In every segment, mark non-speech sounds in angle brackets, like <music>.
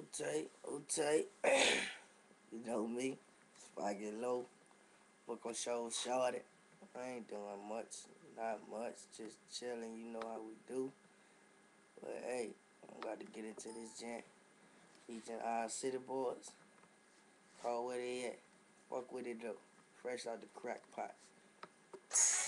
Okay, okay. <clears throat> you know me. If I get low, book on show shorty. I ain't doing much, not much, just chilling. You know how we do. But hey, I'm about to get into this gent. Featuring our city boys. Call where they at. Fuck with it though. Fresh out the crack pot. <laughs>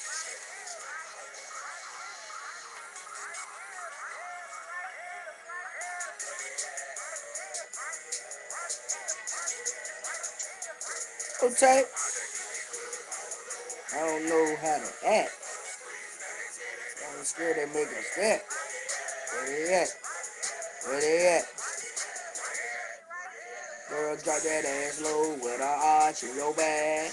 Okay. I don't know how to act. I'm scared they make us fat. Where they at? Where they at? Girl, drop that ass low with a arch in your bag.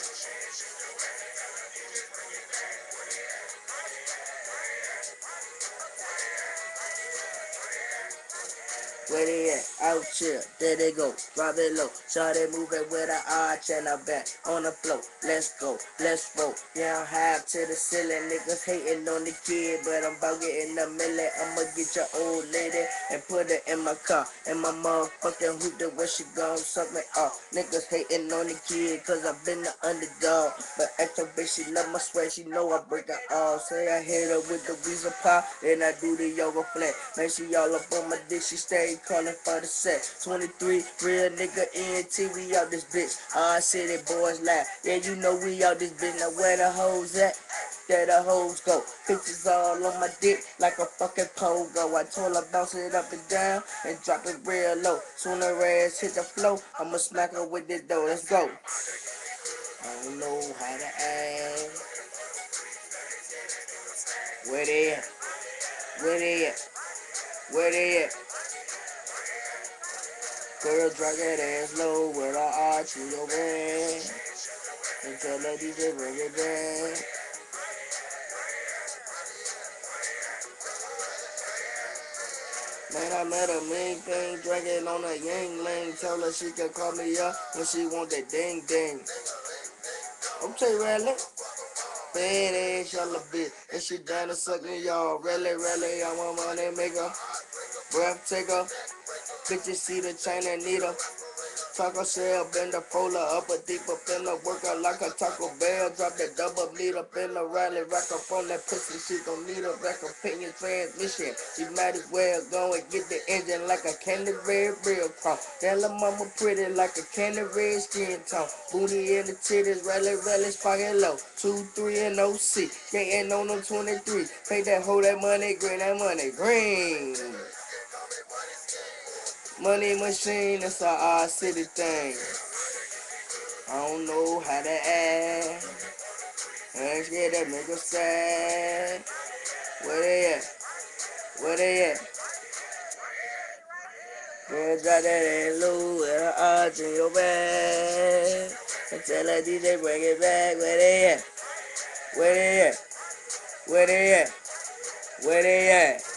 Where they at? Out here. There they go. Drop it low. Shawty moving with an arch and a back on the floor. Let's go. Let's roll. Yeah, I'm high to the ceiling. Niggas hating on the kid, but I'm about getting the millet. I'ma get your old lady and put it in my car. And my motherfucking hoop that where she gone me off. Niggas hating on the kid, cause I've been the underdog. But extra bitch, she love my sweat. She know I break her off. Say I hit her with the Weezer pop. Then I do the yoga flat. Man, she all up on my dick. She stay calling for the set. 23, real nigga ENT, we out this bitch. All city boys laugh. Yeah, you know we out this bitch. Now where the hoes at? There the hoes go. Bitches all on my dick like a fucking pogo. I told her bounce it up and down and drop it real low. Soon her ass hit the flow, I'ma smack her with it though. Let's go. I don't know how to act. Where they at? Where they at? Where they at? Girl, drop that ass low with a arch in your bag. And tell her DJ bring it back. Man, I met a mean thing, dragging on a yang lane. Tell her she can call me up when she want that ding ding. Okay, Rally. Bad ass, y'all a bitch. And she down to sucking y'all. Rally, rally, I want money maker. Breath taker. Bitches see the China needle. Taco shell, bend the folder up a deep up in the worker like a Taco Bell. Drop that double meat up in the rally, rack up on that pussy. She gon' need a back up in transmission. She might as well go and get the engine like a candy red real chrome. That little mama pretty like a candy red skin tone. Booty in the titties, rally, rally, Sparky Lo. Two, three, and OC. Getting on them 23. Pay that hoe that money green, that money green. Money machine, that's a our city thing. I don't know how to act. I ain't scared that nigga sad. Where they at? Where they at? Girl, drop that ass low with an arch in your bag. And tell that DJ bring it back. Where they at? Where they at? Where they at? Where they at?